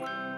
Bye.